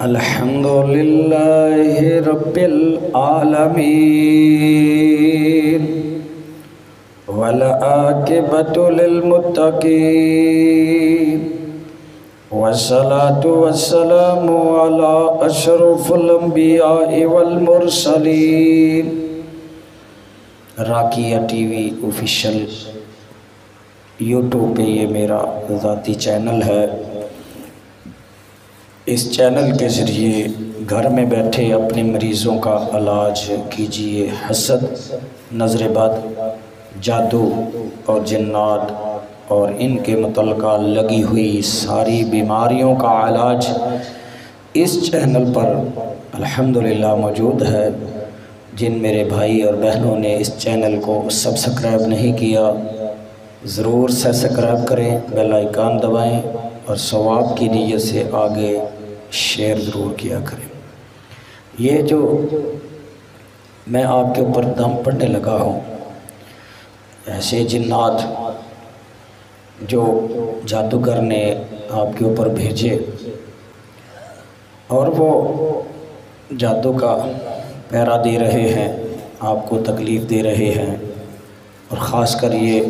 الحمد لله رب العالمین والعاقبة للمتقین والصلاة والسلام على اشرف الانبیاء والمرسلین راکیہ ٹی وی اوفیشل یوٹیوب پہ یہ میرا ذاتی چینل ہے اس چینل کے ذریعے گھر میں بیٹھے اپنے مریضوں کا علاج کیجیے حسد نظر بد جادو اور جنات اور ان کے متعلقہ لگی ہوئی ساری بیماریوں کا علاج اس چینل پر الحمدللہ موجود ہے۔ جن میرے بھائی اور بہنوں نے اس چینل کو سبسکرائب نہیں کیا، ضرور سبسکرائب کریں، بیل آئیکن دبائیں اور ثواب کی نیت سے آگے شیئر ضرور کیا کریں۔ یہ جو میں آپ کے اوپر دم پڑھنے لگا ہوں، ایسے جنات جو جادوگر نے آپ کے اوپر بھیجے، اور وہ جادو کا پیرا دے رہے ہیں، آپ کو تکلیف دے رہے ہیں، اور خاص کر یہ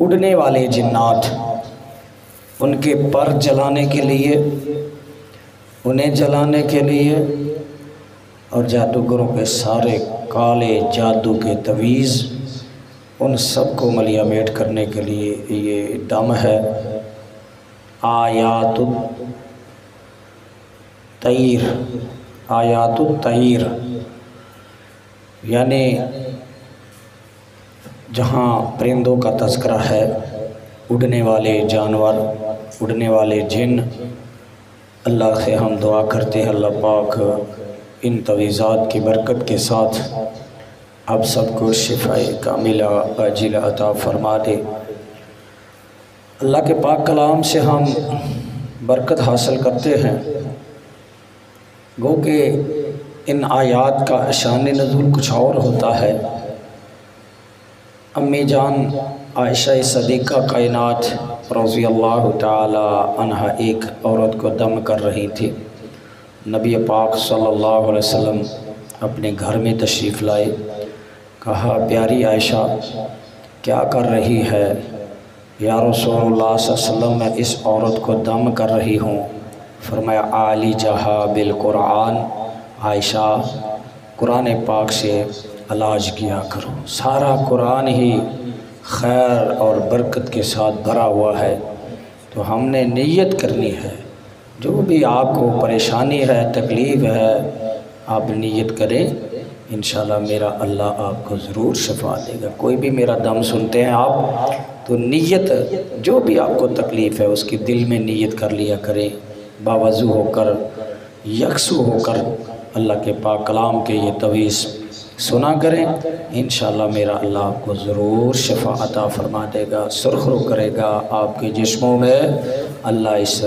اڑنے والے جنات، ان کے پر جلانے کے لیے انہیں جلانے کے لیے اور جادوگروں کے سارے کالے جادو کے تعویذ ان سب کو ملیہ میٹ کرنے کے لیے یہ دم ہے۔ آیات طیر آیات طیر یعنی جہاں پرندوں کا تذکرہ ہے، اڑنے والے جانور، اڑنے والے جن اللہ سے ہم دعا کرتے ہیں، اللہ پاک ان تعویذات کی برکت کے ساتھ اب سب کو شفا کاملہ عاجلہ عطا فرما دے۔ اللہ کے پاک کلام سے ہم برکت حاصل کرتے ہیں۔ گو کہ ان آیات کا شان نزول کچھ اور ہوتا ہے۔ امی جان عائشہ صدیقہ کائنات رضی اللہ تعالی عنہ ایک عورت کو دم کر رہی تھی۔ نبی پاک صلی اللہ علیہ وسلم اپنے گھر میں تشریف لائے۔ کہا، پیاری عائشہ، کیا کر رہی ہے؟ یا رسول اللہ صلی اللہ علیہ وسلم، میں اس عورت کو دم کر رہی ہوں۔ فرمایا عالجيها بالقرآن عائشہ، قرآن پاک سے علاج کیا کرو۔ سارا قرآن ہی خیر اور برکت کے ساتھ بھرا ہوا ہے، تو ہم نے نیت کرنی ہے۔ جو بھی آپ کو پریشانی ہے، تکلیف ہے، آپ نیت کریں۔ انشاءاللہ میرا اللہ آپ کو ضرور شفا دے گا۔ کوئی بھی میرا دم سنتے ہیں آپ، تو نیت، جو بھی آپ کو تکلیف ہے، اس کی دل میں نیت کر لیا کریں۔ باوضو ہو کر، یکسو ہو کر اللہ کے پاک کلام کے یہ تعویذ سنا کریں، انشاءاللہ میرا اللہ آپ کو ضرور شفا عطا فرما دے گا سرخ رو کرے گا آپ کے جسموں میں۔ اللہ اس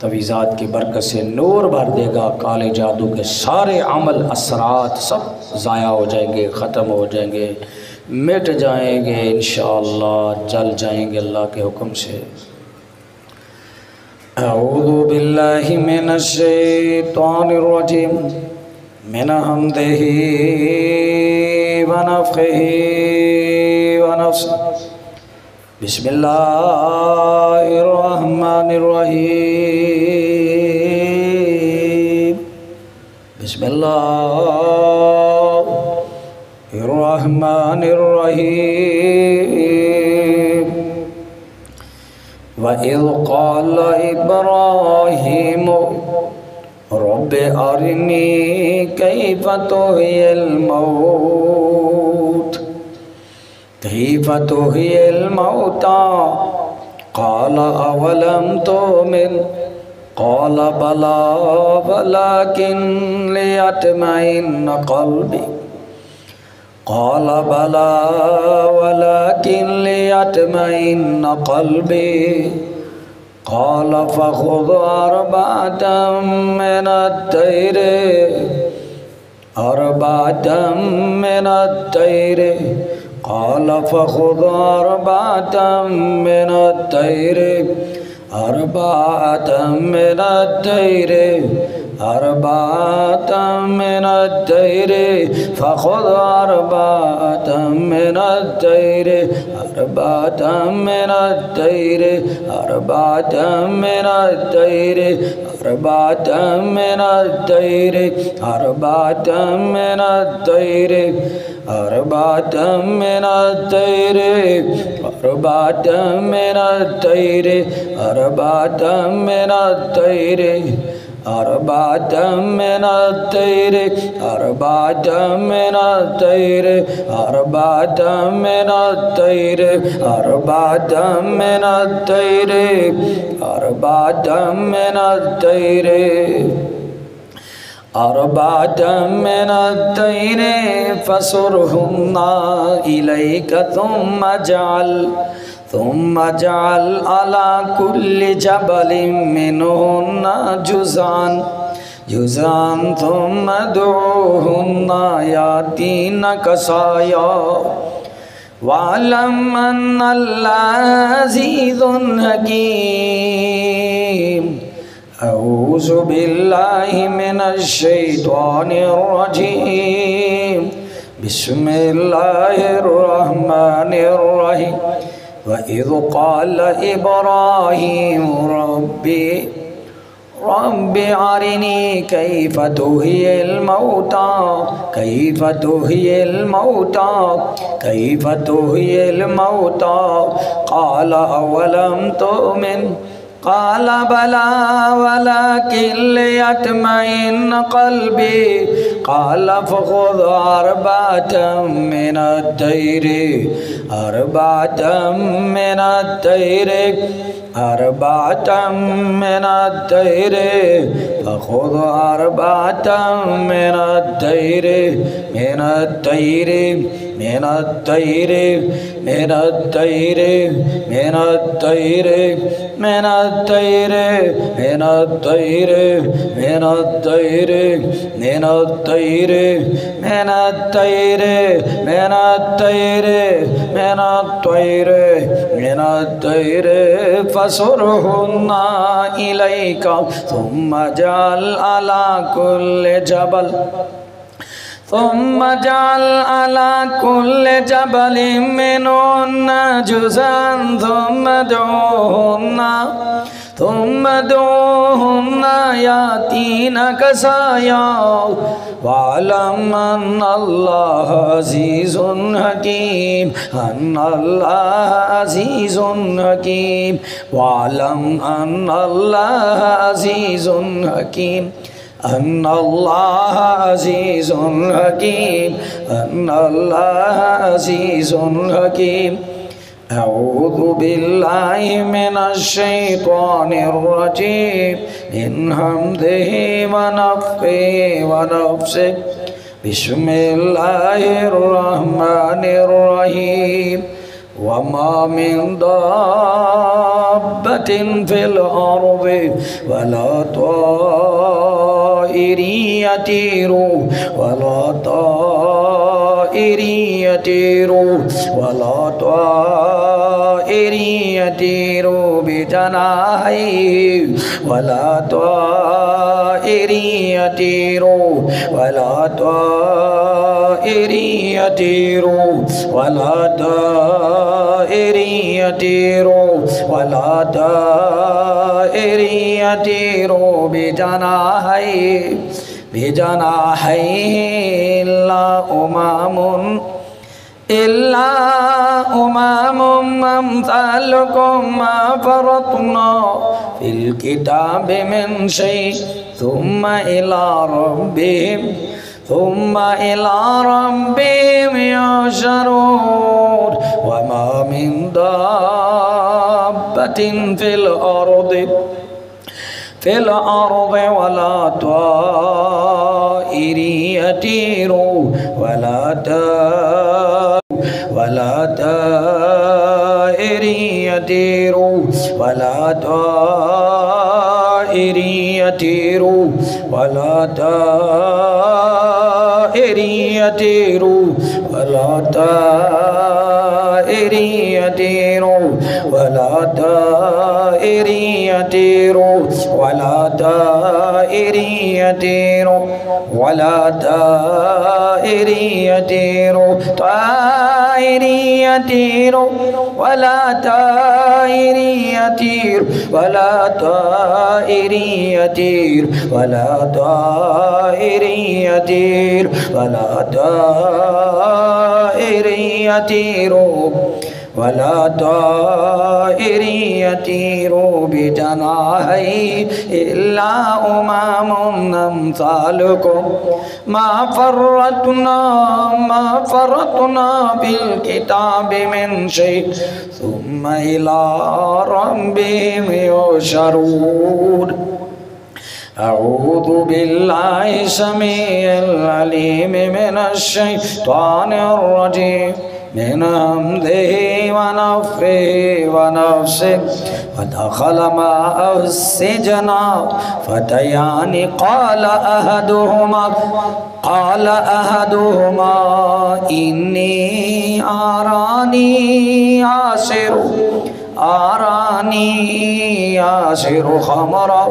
طویزات کی برکت سے نور بھر دے گا۔ کالے جادو کے سارے عمل، اثرات سب ضائع ہو جائیں گے، ختم ہو جائیں گے۔ مٹ جائیں گے، انشاءاللہ جل جائیں گے اللہ کے حکم سے۔ اعوذ باللہ من الشیطان الرجیم۔ من حمده ونفخه ونفسه بسم الله الرحمن الرحيم بسم الله الرحمن الرحيم وإذ قال إبراهيم رب أرني كيف تهي الموت؟ كيف تهي الموتى قال أولم تؤمن؟ قال بلى ولكن ليطمئن قلبي. قال بلى ولكن ليطمئن قلبي. قال فخذ أربعة من الطير. أربعة من الطير. قال فخذ أربعة من الطير. أربعة من الطير. الدير فخذ أربعة من الدير. أربعة من الدير أربعة من الدير أربعة من الدير أربعة من الدير أربعة من الطير أربعة من الطير أربعة من الطير أربعة من الطير أربعة من الطير أربعة من الطير أربعة من الطير أربعة من الطير أربعة من الطير فصرهن إليك ثم اجعل ثم اجعل على كل جبل منهن جزعا جزعا ثم ادعوهن ياتينك سعيا واعلم أن الله عزيز حكيم أعوذ بالله من الشيطان الرجيم. بسم الله الرحمن الرحيم. وإذ قال إبراهيم ربي رب أرني كيف تهي الموتى؟ كيف تهي الموتى؟ كيف تهي الموتى؟ قال أولم تؤمن؟ قال بلى ولكن ليطمئن قلبي قال فخذ أربعة من الطير أربعة من الطير أربعة من الطير فخذ أربعة من الطير من الطير من الطير من الطير من الطير من الطير من الطير من الطير من الطير من الطير من الطير من الطير من الطير فصرهن إليك ثم جعل على كل جبل ثم جعل على كل جبل منهن جزءا ثم دعوهن ثم دعوهن ياتينك سايا واعلم أن الله عزيز حكيم أن الله عزيز حكيم واعلم أن الله عزيز حكيم أن الله عزيز حكيم أن الله عزيز حكيم أعوذ بالله من الشيطان الرجيم. من همده ونفخه ونفسه. بسم الله الرحمن الرحيم. وما من دابة في الأرض ولا طائر يطير ولا طائر يطير ولا طائر يطير بجناحيه ولا طائر يطير ولا طائر يطير ولا طائر يطير ولا طائر يطير بجناحيه بجناحيه إلا أمم إلا أمم أمثالكم ما فرطنا في الكتاب من شيء ثم إلى ربهم ثم إلى ربهم يحشرون. وما من دابة في الأرض في الأرض ولا طائر يطير ولا طائر ولا طائر يطير ولا طائر يطير ولا طائر يطير ولا طائر يدير ولا دائر يدير ولا دائر يدير ولا دائري يدير طائر يدير ولا طائر يدير ولا طائر يدير ولا طائر يدير ولا طائر يدير. ولا طائر يطير بجناحي إلا أمم أمثالكم. ما فرطنا ما فرطنا بالكتاب من شيء ثم إلى ربهم يشرون أعوذ بالله السميع العليم من الشيطان الرجيم. من همده ونفه ونفسه ودخل معه السجن. فتيان قال أحدهما قال أحدهما إني أراني عاشر أراني ياسر خمرا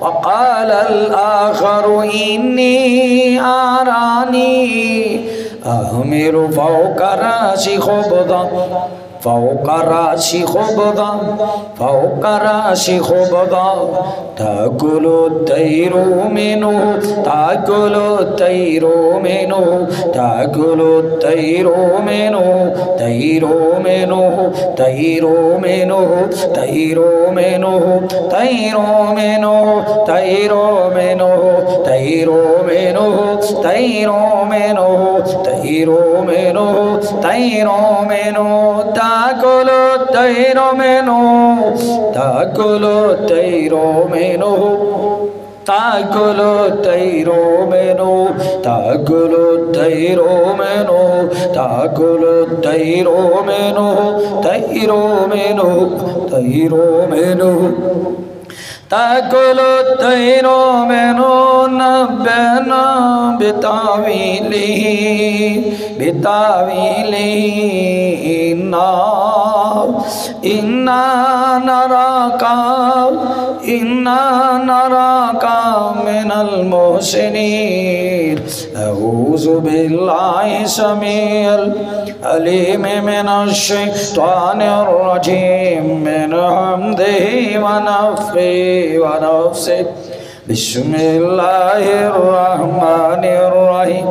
وقال الآخر إني أراني اغمیر فوق راشی خوبضا فوق راسي خبضا فوق راسي خبضا تأكل الطير منه تأكل الطير منه تأكل الطير منه طير منه طير منه طير منه طير منه طير منه طير طير طير طير تأكل الطير منه تأكل الطير منه تأكل الطير منه تأكل الطير منه تأكل الطير منه طير منه طير منه تاکل الطیرو منون بنا بتاویلی بتاویلی انا انا نراکا انا نراکا من المحسنين. أعوذ بالله سميع العليم من الشيطان الرجيم. من حمده ونفخه ونفسه. بسم الله الرحمن الرحيم.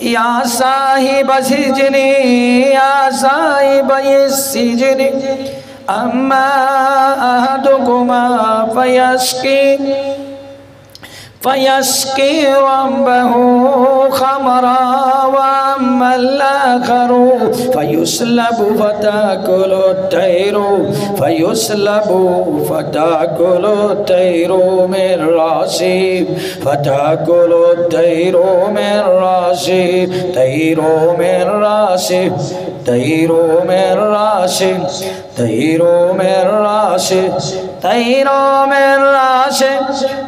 يا صاحب السجن يا صاحب السجن. أما أحدكما فيسقي فيسقي ربه خمرا وأما الآخر فيسلب فتأكل الطير فيسلب فتأكل الطير من راسه فتأكل الطير من راسه طير من راسه. طير من راسه طير من راسه طير من راسه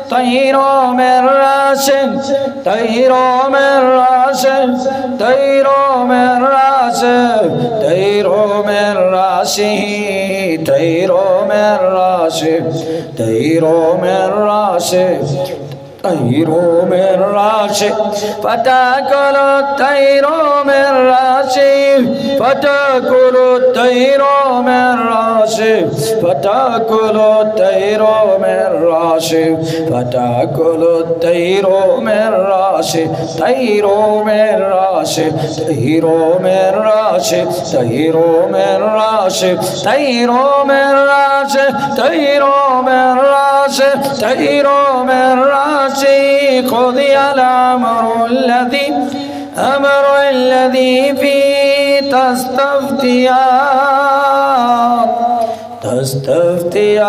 طير من راسه طير من راسه طير من راسه طير من راسه طير من راسه طير من تیرو میر راشی فتح کرو تیرو میر راشی فتح کرو تیرو میں راشی فتح کرو طیروں میں راشی فتح کرو طیروں میں راشی طیروں میں راشی طیروں میں راشی طیروں میں راشی طیروں میں راشی طیروں میں راشی طیروں میں راشی راسه قضي الأمر الذي أمر الذي فيه تستفتيان. تستفتيان.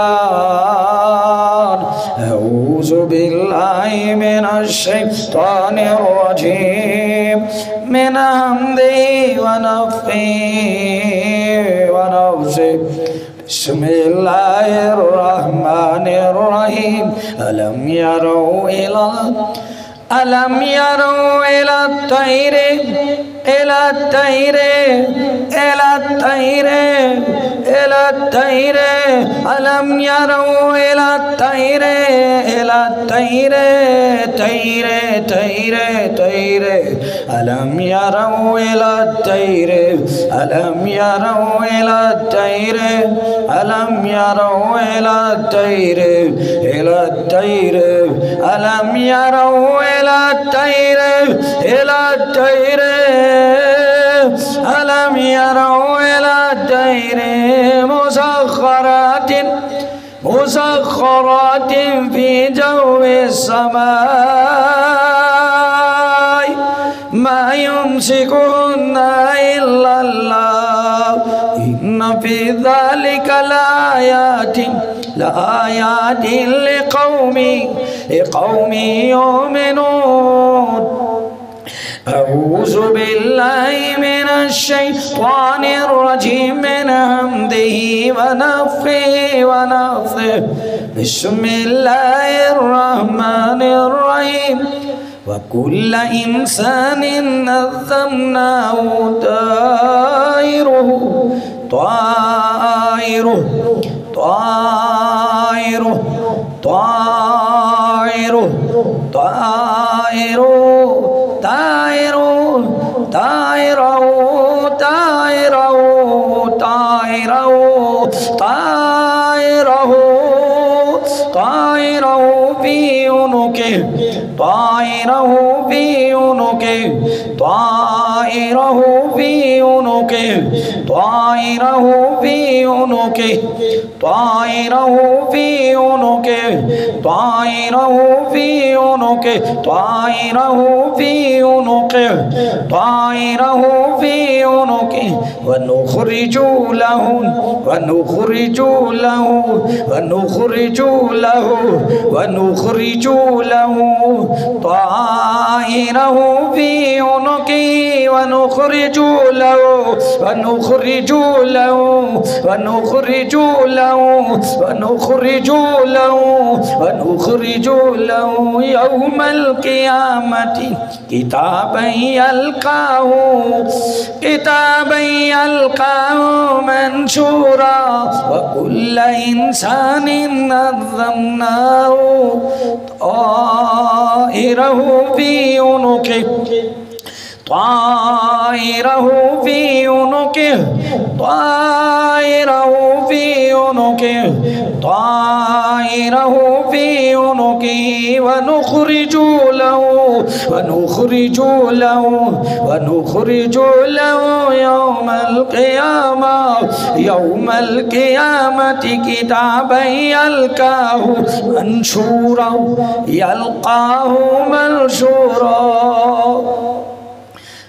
أعوذ بالله من الشيطان الرجيم. من حمده ونفخه ونفسه بسم الله الرحمن الرحيم ألم يروا إلى ألم يروا إلى الطير إلى الطير إلى الطير إلى الطير ألم يروا إلى الطير إلى الطير طير طير طير ألم يروا إلى الطير ألم يروا إلى الطير ألم يروا إلى الطير إلى الطير ألم يروا إلى الطير إلى الطير ألم يروا إلى الطير مسخرات مسخرات في جو السماء. ما يمسكهن إلا الله. إن في ذلك لآيات لآيات لقوم لقوم يؤمنون. أعوذ بالله من الشيطان الرجيم من همده ونفخه ونفخه. بسم الله الرحمن الرحيم. وكل إنسان نظمناه طائره طائره طائره طائره طائره. تائرو تائرو تائرو تائرو تائرو تائرو پیونو کے تائرو پیونو کے تائرو طائره في عنقه، طائره في عنقه، طائره في عنقه، طائره في عنقه، طائره في عنقه، طائره في عنقه. ونخرج له ونخرج له ونخرج له ونخرج له، طائره في عنقه. ونخرج له ونخرج له ونخرج له ونخرج له ونخرج له يوم القيامة. كتابا يلقاه كتابا يلقاه منشورا. وكل إنسان نظمناه طائره في عنقه. طائره في عنقه طائره في عنقه طائره في عنقه ونخرج له ونخرج له ونخرج له يوم القيامة يوم القيامة كتابا يلقاه منشورا يلقاه منشورا.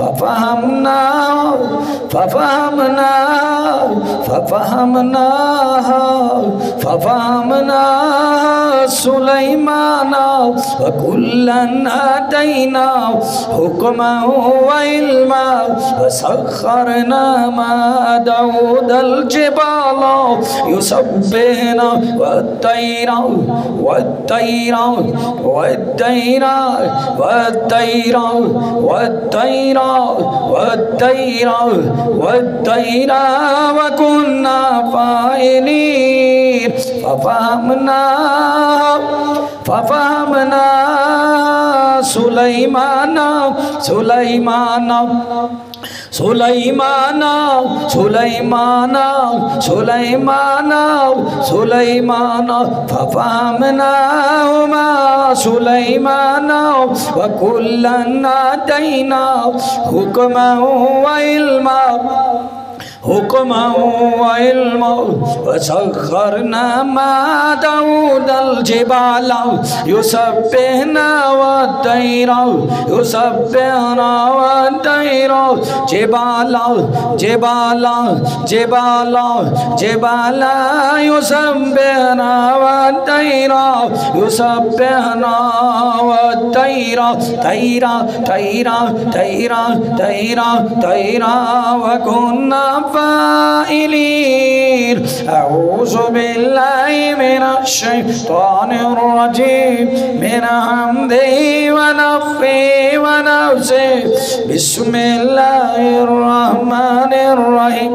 ففهمنا ففهمنا ففهمناها ففهمناها سليمان. وكلا آتينا حكما وعلما وسخرنا مع داود الجبال. يسبحن والطير والطير والطير والطير والطير والطير والطير وكنا فاعلين. ففهمنا ففهمنا سليمان سليمان سليمان سليمان سليمان سليمان ففهمنا ما سليمان وكلنا دينا حكما وعلما حكما وعلما وسخرنا مع داود الجبال. يسبحنا والطير يسبحنا والطير جبال جبال جبال جبال. يسبحنا والطير يسبحنا والطير طير طير طير طير طير وكنا فائلين أعوذ بالله من الشيطان الرجيم. من حمده ونفخه ونفسه. بسم الله الرحمن الرحيم.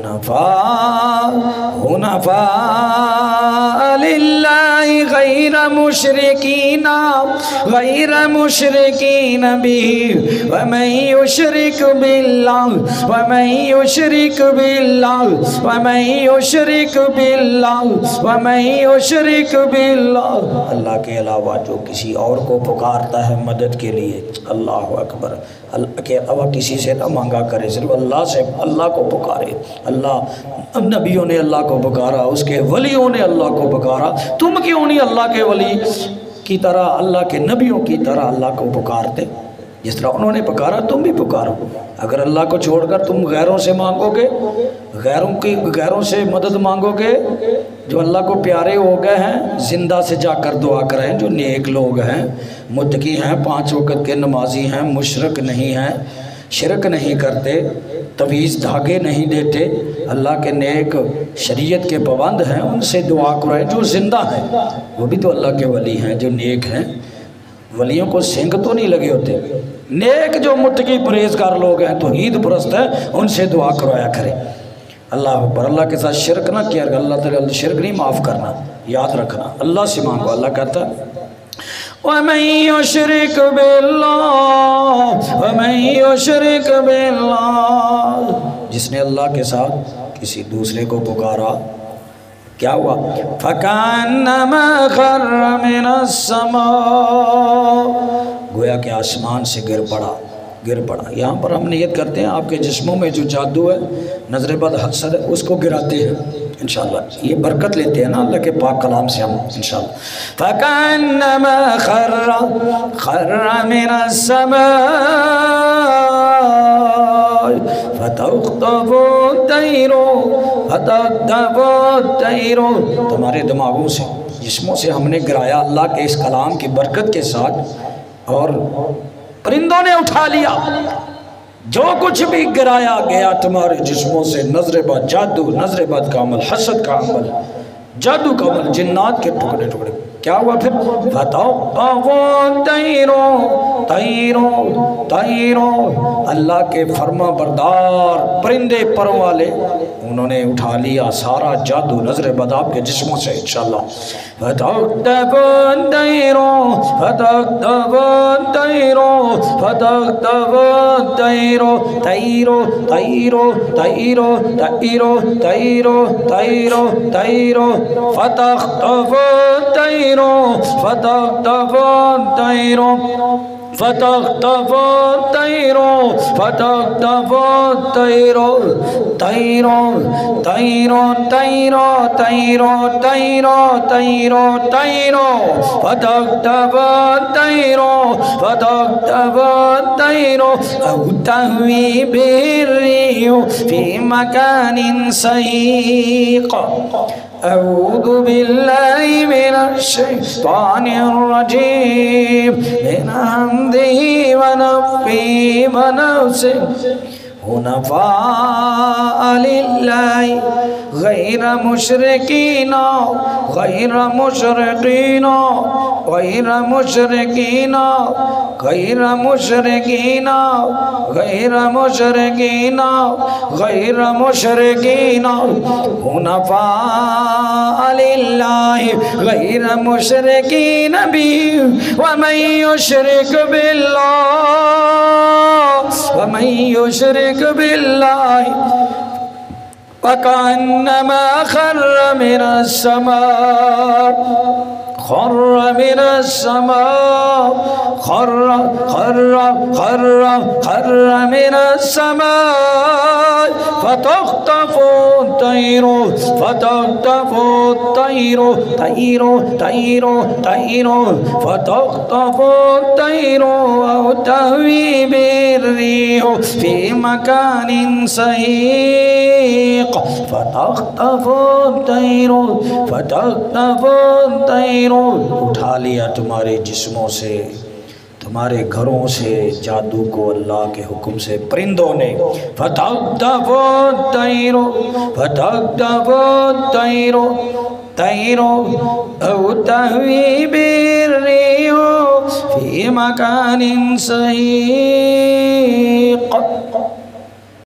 حنفاء حنفاء لله غير مشركين غير مشركين به، ومن يشرك بالله، ومن يشرك بالله، ومن يشرك بالله، ومن يشرك بالله۔ اللہ کے علاوہ جو کسی اور کو پکارتا ہے مدد کے لیے اللہ اکبر کے علاوہ کسی سے نہ مانگا کرے صرف اللہ سے، اللہ کو پکارے اللہ نبیوں نے اللہ کو پکارا، اس کے ولیوں نے اللہ کو پکارا۔ تم کیوں نہیں اللہ کے ولی؟ کی طرح، اللہ کے نبیوں کی طرح اللہ کو پکارتے؟ جس طرح انہوں نے پکارا، تم بھی پکارو۔ اگر اللہ کو چھوڑ کر تم غیروں سے مانگو گے غیروں کی، غیروں سے مدد مانگو گے جو اللہ کو پیارے ہو گئے ہیں، زندہ سے جا کر دعا کریں، جو نیک لوگ ہیں، متقی ہیں، پانچ وقت کے نمازی ہیں، مشرک نہیں ہیں، شرک نہیں کرتے تعویذ دھاگے نہیں دیتے، اللہ کے نیک شریعت کے پابند ہیں، ان سے دعا کریں، جو زندہ ہیں۔ وہ بھی تو اللہ کے ولی ہیں، جو نیک ہیں۔ ولیوں کو سینگ تو نہیں لگے ہوتے۔ نیک جو متقی پرہیزگار لوگ ہیں توحید پرست ہیں ان سے دعا کروایا کریں اللہ پر اللہ کے ساتھ شرک نہ کیا۔ اللہ تعالیٰ شرک نہیں معاف کرنا، یاد رکھنا۔ اللہ سے مانگو، اللہ کہتا ہے۔ ومن يشرك بالله، ومن يشرك بالله۔ جس نے اللہ کے ساتھ کسی دوسرے کو پکارا کیا ہوا؟ فَكَأَنَّمَا خَرَّ مِنَ السَّمَاءِ گویا کہ آسمان سے گر پڑا گر پڑا۔ یہاں پر ہم نیت کرتے ہیں، آپ کے جسموں میں جو جادو ہے، نظر بد حسد ہے، اس کو گراتے ہیں۔ انشاءاللہ، یہ برکت لیتے ہیں نا اللہ کے پاک کلام سے ہم، انشاءاللہ۔ فَكَأَنَّمَا خَرَّ خَرَّ مِنَ السَّمَاءِ فَتَخْطَفُهُ الطَّيْرُ تمہارے دماغوں سے، جسموں سے ہم نے گرایا اللہ کے اس کلام کی برکت کے ساتھ اور پرندوں نے اٹھا لیا۔ جو کچھ بھی گرایا گیا تمہارے جسموں سے، نظر بد جادو، نظر بد کا عمل حسد کا عمل جادو کا عمل جنات کے ٹکڑے ٹکڑے۔ کیا ہوا پھر؟ بتاؤ۔ الطير الطير اللہ کے فرما بردار، پرندے پر والے انہوں نے اٹھا لیا سارا جادو نظر بد آپ کے جسموں سے، انشاءاللہ۔ فتق الطير فتختفى الطير طير طير طير طير طير طير طير فتختفى الطير فتختفى الطير أو تهوي به الريح في مكان سيق. أعوذ بالله من الشيطان الرجيم. من حمده ونفخه ونفسه. حنفاء لله غير مشركين غير مشركين غير مشركين غير مشركين غير مشركين غير مشركين حنفاء لله غير مشركين به ومن يشرك بالله ومن يشرك بالله وكأنما خر من السماء. خر من السماء خر خر خر خر من السماء. فتخطف الطير فتخطف الطير طير طير طير. فتخطف الطير أو تهوي بالريح في مكان سيق. فتخطف الطير فتخطف الطير اٹھا لیا تمہارے جسموں سے، تمہارے گھروں سے، جادو کو اللہ کے حکم سے۔ پرندوں نے او تہوی فی مکان